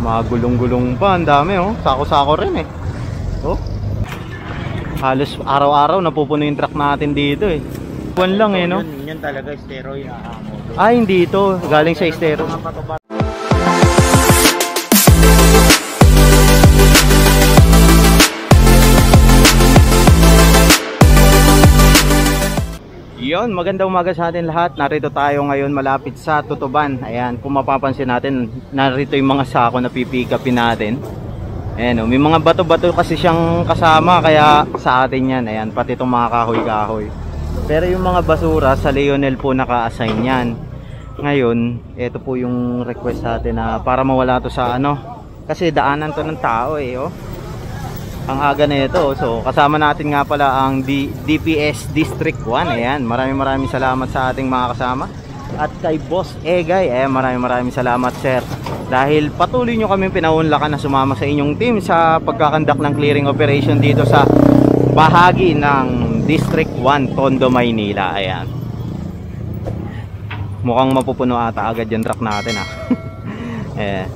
Mga gulong-gulong pa, ang dami oh. Sako-sako rin eh. Oh. Halos araw-araw napupuno yung truck natin dito eh. Buwan lang eh no. Yun, yun talaga steroid. Ah, hindi ito. Galing sa estero. Yon, magandang umaga sa atin lahat. Narito tayo ngayon malapit sa Tutuban. Ayan, kung mapapansin natin, narito yung mga sako na pipikapin natin. Ayan, oh, may mga bato-bato kasi siyang kasama kaya sa atin yan. Ayan, pati itong mga kahoy-kahoy. Pero yung mga basura sa Leonel po naka-assign yan. Ngayon, ito po yung request natin na para mawala to sa ano. Kasi daanan to ng tao eh, oh ang aga na ito. So, kasama natin nga pala ang D DPS District 1. Ayan, maraming maraming salamat sa ating mga kasama. At kay Boss Egay, ayan, maraming maraming salamat sir. Dahil patuloy nyo kami pinaunlakan na sumama sa inyong team sa pagkakandak ng clearing operation dito sa bahagi ng District 1, Tondo, Maynila. Ayan. Mukhang mapupuno ata agad yung truck natin ah. eh.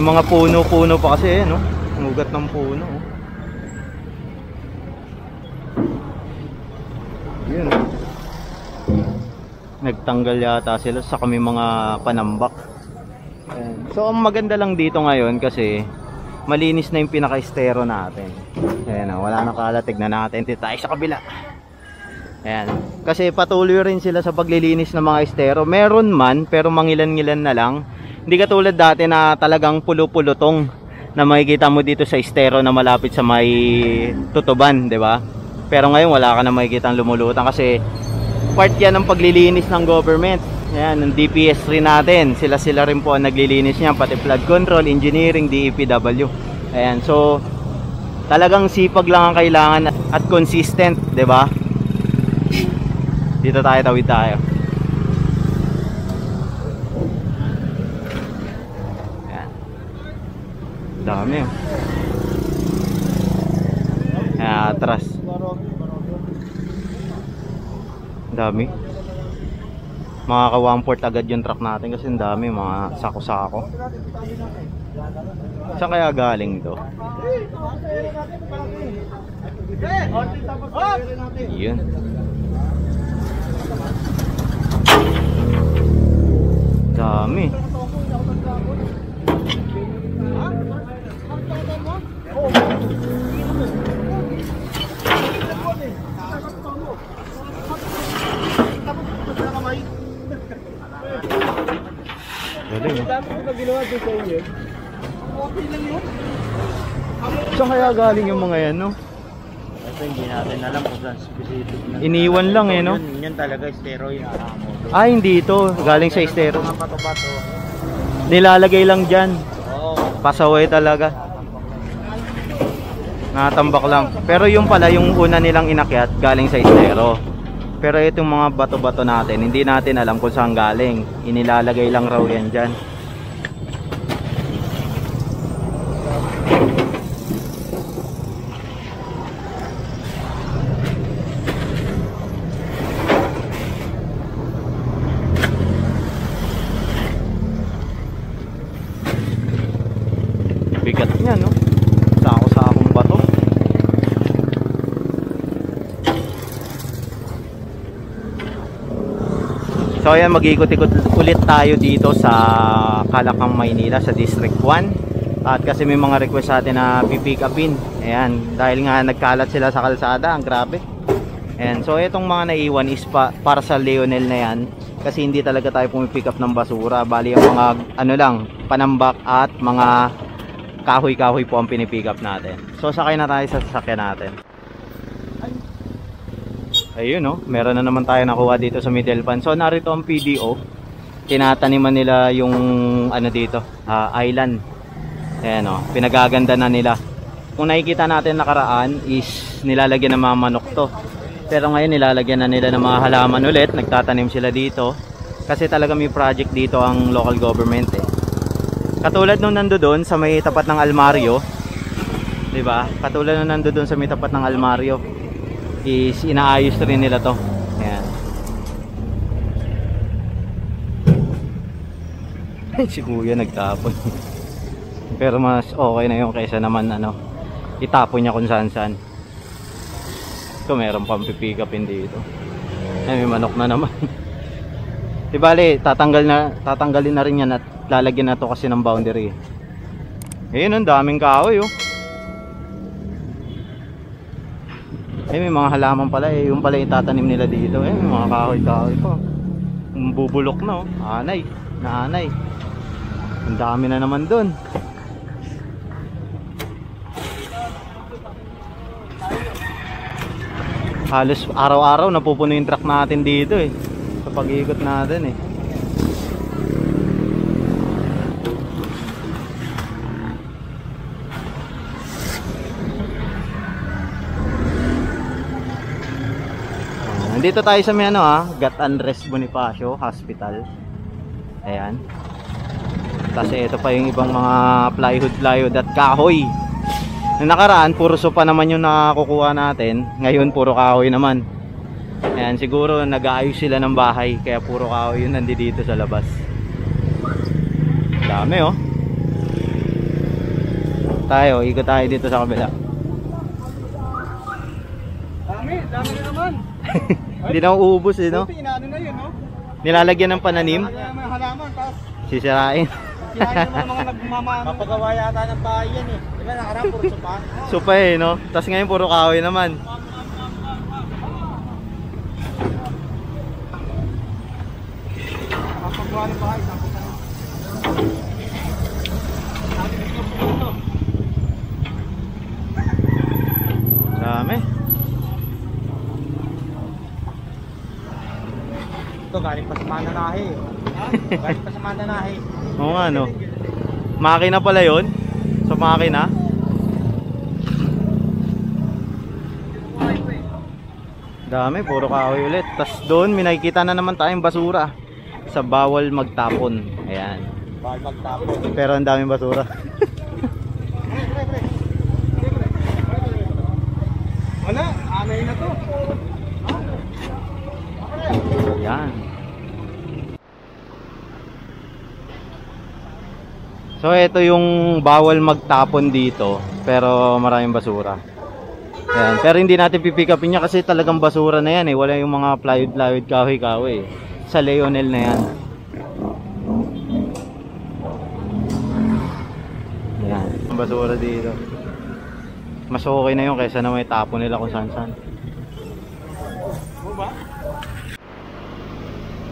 Yung mga puno-puno pa kasi eh, no? Umugat ng puno. oh. Yun. Nagtanggal yata sila sa kami mga panambak. Ayan. So ang maganda lang dito ngayon kasi malinis na yung pinaka-estero natin. Ayan, oh, wala nang kalat. Tignan natin. Dito tayo sa kabila. Ayan. Kasi patuloy rin sila sa paglilinis ng mga estero. Meron man, pero mangilan-ngilan na lang. Hindi katulad dati na talagang pulo-pulutong na makikita mo dito sa estero na malapit sa may tutuban, 'di ba? Pero ngayon wala ka na makikita lumulutang kasi part 'yan ng paglilinis ng government. Ayan, ng DPS rin natin. Sila sila rin po ang naglilinis niyan, pati flood control, engineering, DEPW. Ayan, so talagang sipag lang ang kailangan at consistent, 'di ba? Dito tayo tawid tayo. Dami oh. Ayan, atras. Dami. Mga ka one port agad yung truck natin kasi ang dami mga sako-sako. Saan kaya galing to? Yun. Dami. Oh. Saan kaya galing yung mga yan, no? Ito hindi natin alam kung saan specific na. Iniwan lang eh, no? Yun, yun talaga steroid. Ah, hindi ito. Galing sa estero. Mga. Nilalagay lang dyan. Oo. Pasaway talaga. Natambak lang. Pero yung pala, yung una nilang inakyat, galing sa estero. Pero itong mga bato-bato natin, hindi natin alam kung saan galing. Inilalagay lang raw yan dyan. Bigat niya, no? Sako-sakong bato. So ayan, mag-ikot-ikot ulit tayo dito sa Kalakang, Maynila sa District 1. At kasi may mga request sa atin na pipick upin. Ayan, dahil nga nagkalat sila sa kalsada, ang grabe. Ayan, so itong mga naiwan is pa, para sa Leonel na yan. Kasi hindi talaga tayo pumipick up ng basura. Bali ang mga ano lang, panambak at mga kahoy-kahoy po ang pinipick up natin. So sakay na tayo sa sasakyan natin. Ayun no, meron na naman tayo nakuha dito sa Middlepan. So narito ang PDO. Tinataniman nila yung ano dito, ah, island. Ayan o, pinagaganda na nila. Kung nakikita natin nakaraan is nilalagyan ng mga manok to. Pero ngayon nilalagyan na nila ng mga halaman ulit. Nagtatanim sila dito. Kasi talaga may project dito ang local government eh. Katulad nung nando doon sa may tapat ng almaryo, 'di ba? Katulad nung nando doon sa may tapat ng almaryo is inaayos rin nila 'to. Ayan. si kuya nagtapon. Pero mas okay na yung kaysa naman ano, itapon niya kung saan saan. Ito meron pang pipick upin dito. Ay, may manok na naman. Di bale, tatanggal na, tatanggalin na rin yan at lalagyan na to kasi ng boundary. Ayun, ang daming kahoy oh. Eh, may mga halaman pala eh. Yung pala itatanim nila dito eh. May mga kahoy-kahoy pa. Yung bubulok na oh. Anay. Naanay. Ang dami na naman dun. Halos araw-araw napupuno yung truck natin dito eh. Sa pag-ikot natin eh. Nandito tayo sa may ano ah, Gat Andres Bonifacio Hospital. Ayan. Kasi ito pa yung ibang mga plywood plywood at kahoy. Noong nakaraan, puro sopa naman yung nakakukuha natin. Ngayon, puro kahoy naman. Ayan, siguro nag-aayos sila ng bahay. Kaya puro kahoy yun nandito sa labas. Dami oh. Tayo, ikot tayo dito sa kabila. Dami, dami na naman. Hindi na uubos eh, no? Buti, inaano na yun, no? Nilalagyan ng pananim. May halaman, tapos Sisirain. kinain naman ng mga nagmamano. Papagawa yata ng bahay yan eh. Di ba nakaraan, puro sopa? Sopa eh, no? Tapos ngayon, puro kahoy naman. Papagawa ng bahay, tapos ano? Dami. Ito, galing pa sa Mananahe. Ha? Galing pa sa Mananahe. Oo nga, no? Makina pala yon Sa makina. Dami, puro kahoy ulit. Tapos doon, may nakikita na naman tayong basura. Sa bawal magtapon. Ayan. Bawal magtapon. Pero ang daming basura. Wala, anay na to. Ayan. So ito yung bawal magtapon dito pero maraming basura. Ayan. Pero hindi natin pipick upin niya kasi talagang basura na yan eh. Wala yung mga plywood plywood kahoy kahoy. Sa Leonel na yan. Ayan. Basura dito. Mas okay na yun kaysa na may tapon nila kung saan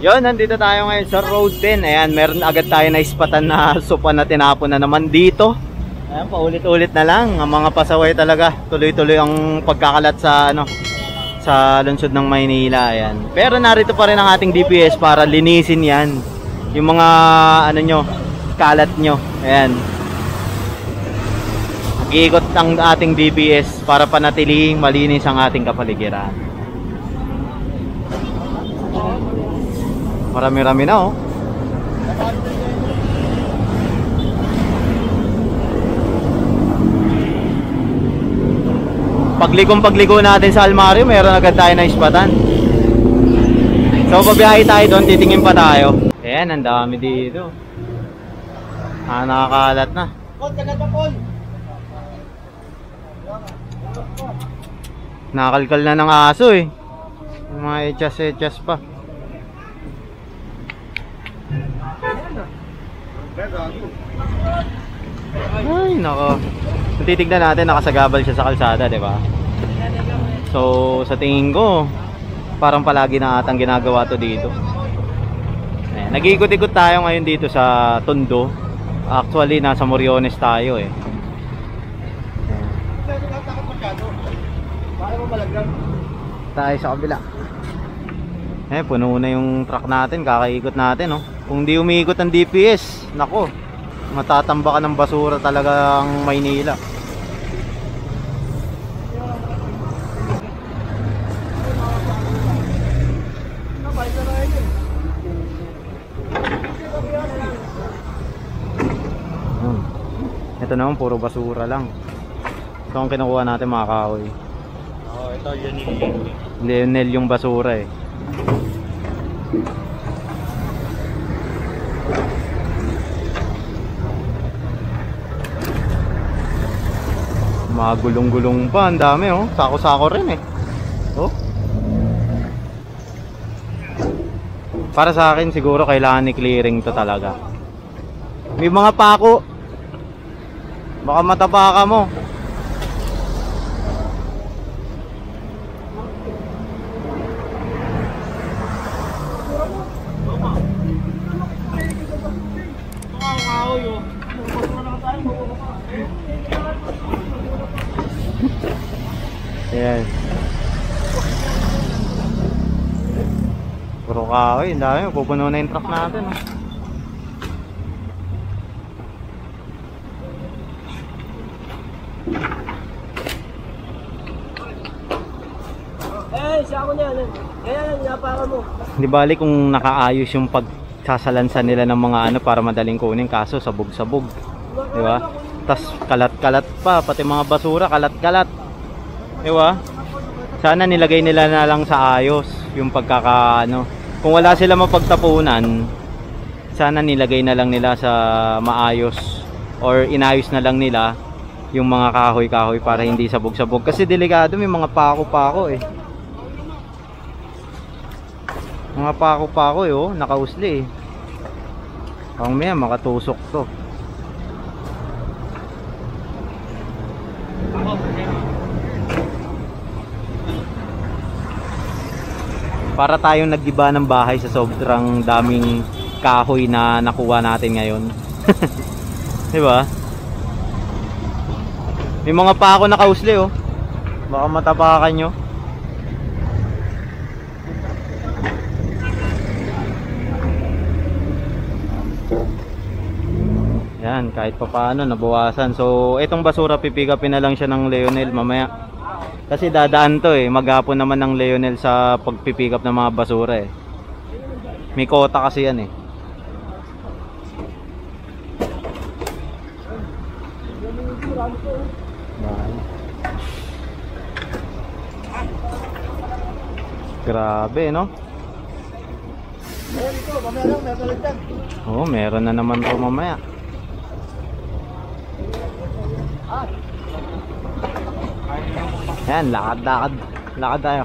Yon, nandito tayo ngayon sa Road 10. Ayan, meron agad tayo na ispatan na sopa na tinapon na naman dito. Ayan, paulit-ulit na lang. Ang mga pasaway talaga. Tuloy-tuloy ang pagkakalat sa ano sa lungsod ng Maynila. Ayan. Pero narito pa rin ang ating DPS para linisin 'yan. Yung mga ano nyo, kalat nyo. Ayan. Iikot ang ating DPS para panatiling malinis ang ating kapaligiran. Marami-rami na oh. Pagligong pagligo natin sa Almario, meron agad tayo na ispatan. So, pabiyahe tayo doon, titingin pa tayo. Ayan, ang dami dito. Ah, nakakalat na. Paul, tagal pa, Paul. Nakakalkal na ng aso eh. Yung mga etyas-etyas pa. Ay, nako. Titignan natin, nakasagabal siya sa kalsada, di ba? So, sa tingin ko, parang palagi na atang ginagawa to dito. Nag-iikot-ikot tayo ngayon dito sa Tondo. Actually, nasa Moriones tayo eh. Tayo sa kabila. Eh, puno na yung truck natin, kakaikot natin, oh. Kung di umiikot ang DPS, nako, matatamba ka ng basura talaga ang Maynila. Hmm. Ito naman, puro basura lang. Ito ang kinukuha natin mga kahoy. Oo, ito yun yung Lionel yung basura eh. Mga gulong-gulong pa, ang dami oh. Sako-sako rin eh. Oh. Para sa akin siguro kailangan ni clearing to talaga. May mga pako. Baka matapa ka mo. Ayan. Puro kahoy, ang dami. Pupuno na yung truck natin. Oh. Eh, siya ako niyan. Kaya lang, napaka mo. Di bali kung nakaayos yung pagsasalansan nila ng mga ano para madaling kunin kaso sabog-sabog. Di ba? Tas kalat-kalat pa, pati mga basura kalat-kalat. Di? Sana nilagay nila na lang sa ayos yung pagkaka ano. Kung wala sila mapagtapunan, sana nilagay na lang nila sa maayos or inayos na lang nila yung mga kahoy-kahoy para hindi sabog-sabog kasi delikado may mga pako-pako eh. Mga pako-pako eh, oh, nakausli eh. Pang makatusok to. Para tayong naggiba ng bahay sa sobrang daming kahoy na nakuha natin ngayon. 'Di ba? May mga pako nakausli oh. Baka matapakan nyo. Yan, kahit pa paano nabawasan. So, itong basura pipikapin na lang siya ng Leonel mamaya. Kasi dadaan to eh, maghapon naman ng Leonel sa pagpipikap ng mga basura eh. May kota kasi yan eh. Grabe no? Oo, meron na naman po mamaya. كان لعد لعد لعد يا